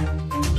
Bye.